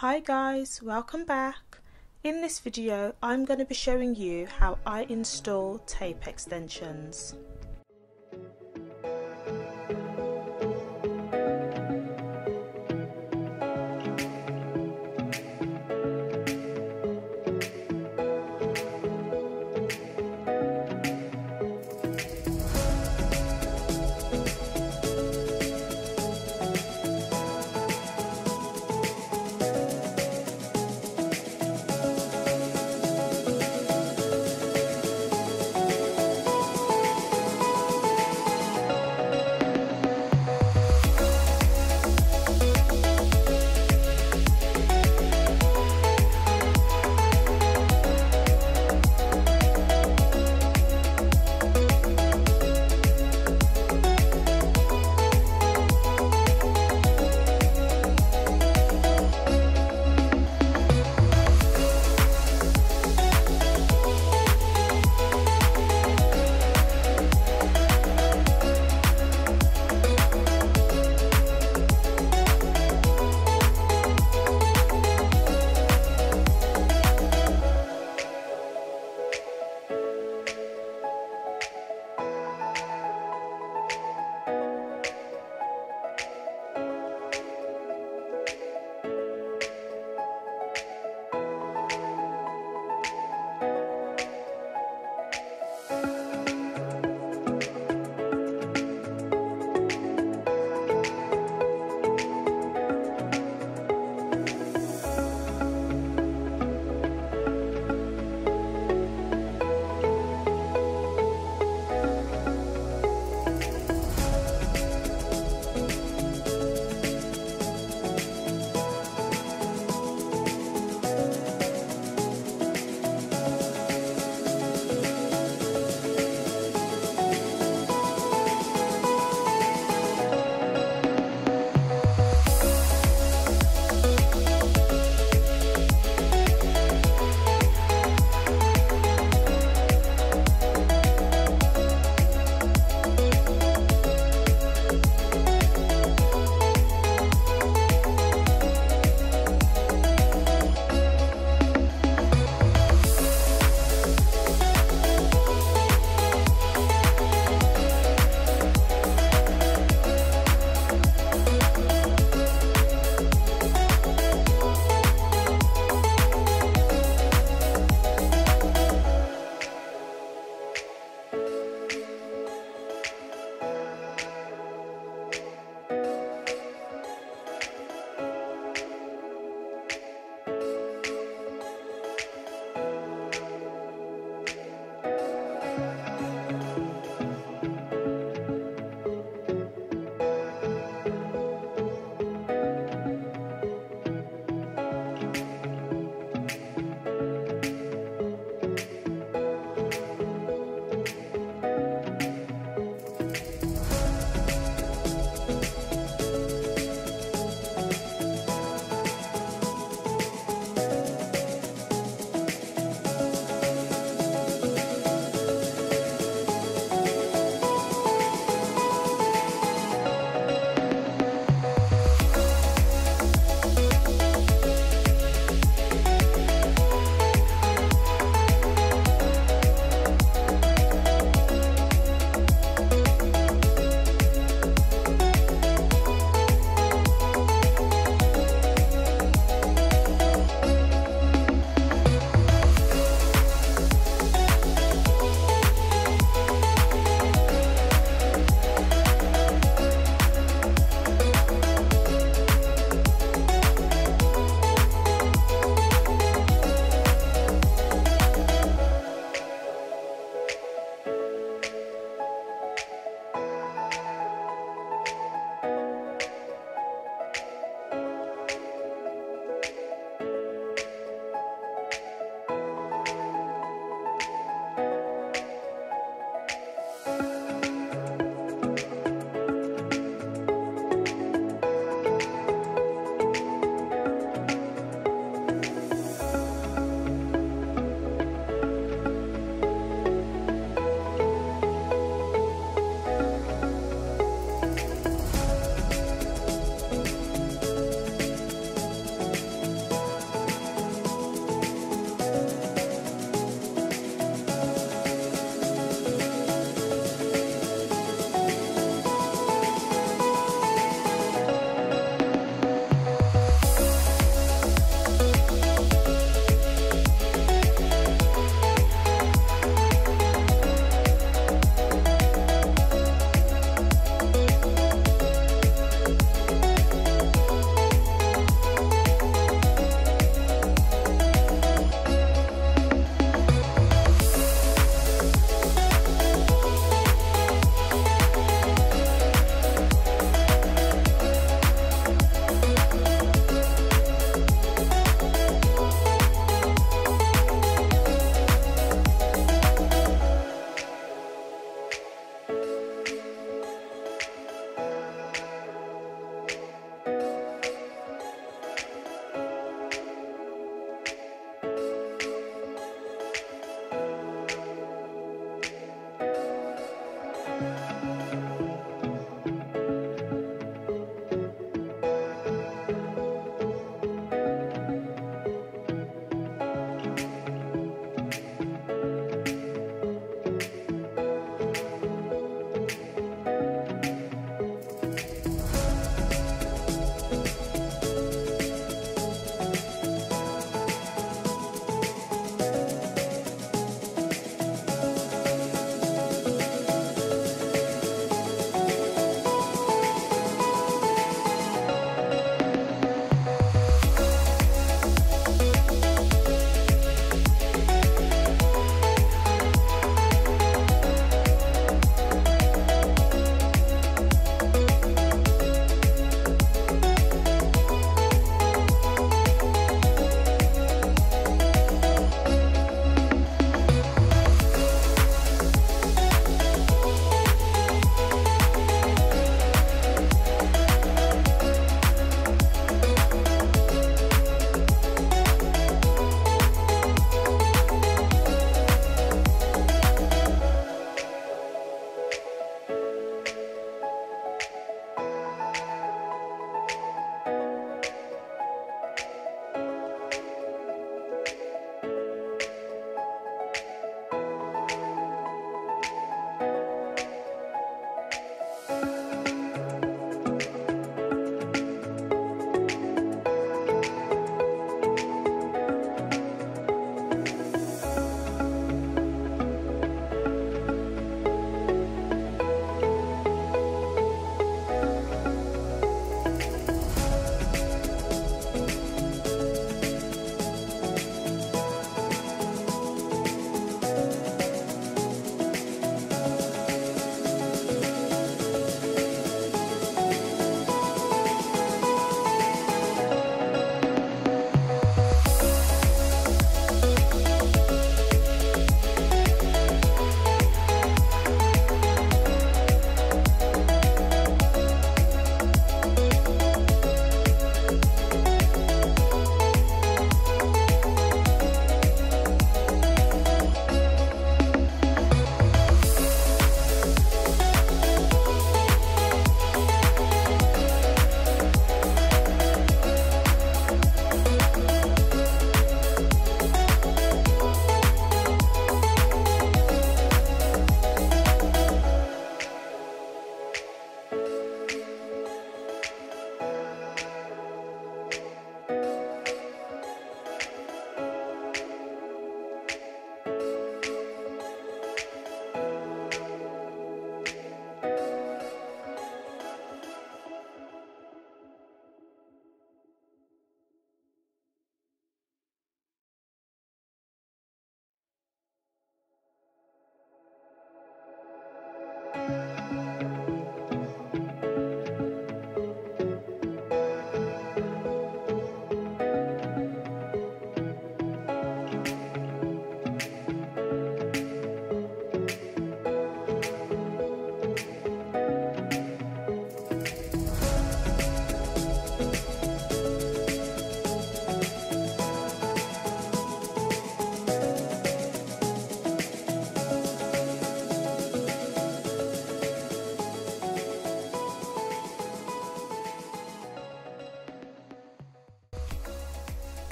Hi guys, welcome back. In this video I'm going to be showing you how I install tape extensions.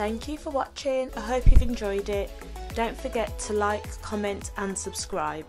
Thank you for watching, I hope you've enjoyed it. Don't forget to like, comment and subscribe.